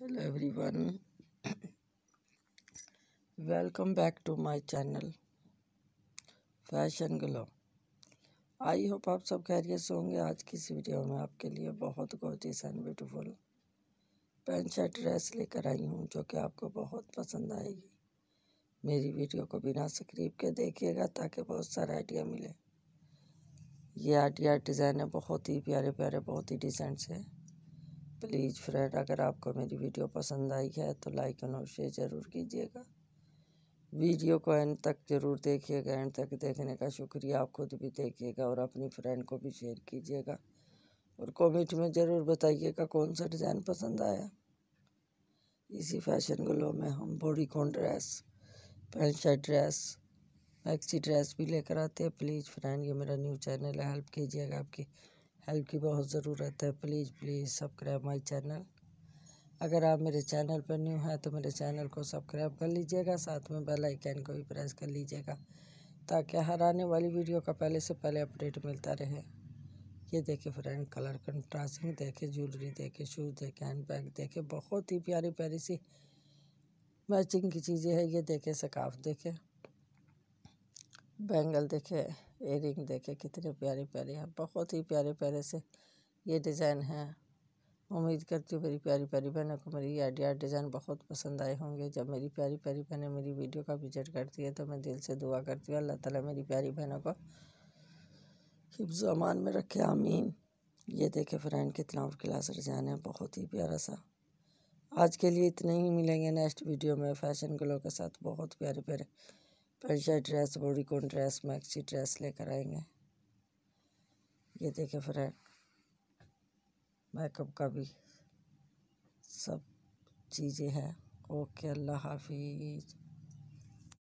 hello, everyone. Welcome back to my channel Fashion Glow I hope आप सब खैरियत से होंगे। आज की इस वीडियो में आपके लिए बहुत गोटिस and beautiful pant shirt dress लेकर आई हूँ, जो कि आपको बहुत पसंद आएगी। मेरी वीडियो को बिना स्क्रीप के देखिएगा, ताकि बहुत सारा आइडिया मिले। ये आइडिया डिज़ाइन है, बहुत ही प्यारे प्यारे बहुत ही डिसेंट से। प्लीज़ फ्रेंड अगर आपको मेरी वीडियो पसंद आई है तो लाइक और शेयर ज़रूर कीजिएगा। वीडियो को एंड तक ज़रूर देखिएगा एंड तक देखने का शुक्रिया। आप खुद भी देखिएगा और अपनी फ्रेंड को भी शेयर कीजिएगा। और कमेंट में ज़रूर बताइएगा कौन सा डिज़ाइन पसंद आया। इसी फ़ैशन ग्लो में हम bodycon dress pant shirt dress maxi dress भी लेकर आते हैं। प्लीज़ फ्रेंड ये मेरा न्यू चैनल है। हेल्प कीजिएगा आपकी। हेल्प की बहुत ज़रूरत है। Please please subscribe my channel. अगर आप मेरे चैनल पर न्यू हैं तो मेरे चैनल को सब्सक्राइब कर लीजिएगा, साथ में बेल आइकन को भी प्रेस कर लीजिएगा, ताकि हर आने वाली वीडियो का पहले से पहले अपडेट मिलता रहे। ये देखे फ्रेंड, कलर कंट्रास्टिंग देखे ज्वेलरी देखे शूज़ देखे हैंड बैग देखे बहुत ही प्यारी प्यारी सी मैचिंग की चीज़ें हैं। ये देखे सकाफ देखे बैंगल देखे एयरिंग देखे, कितने प्यारे प्यारे हैं। बहुत ही प्यारे प्यारे से ये डिज़ाइन है। उम्मीद करती हूँ मेरी प्यारी प्यारी बहनों को मेरी ये आइडिया डिज़ाइन बहुत पसंद आए होंगे। जब मेरी प्यारी प्यारी बहनें मेरी वीडियो का विज़िट करती है तो मैं दिल से दुआ करती हूँ, अल्लाह ताला मेरी प्यारी बहनों को हिफ्ज़ अमान में रखे, आमीन। ये देखे फ्रेंड कितना और क्लास डिज़ाइन है, बहुत ही प्यारा सा। आज के लिए इतने ही मिलेंगे नेक्स्ट वीडियो में। फ़ैशन ग्लो के साथ बहुत प्यारे प्यारे। Shirt dress bodycon dress, maxi dress लेकर आएँगे। ये देखें फ्रेंड मेकअप का भी सब चीज़ें हैं। ओके, अल्लाह हाफिज़।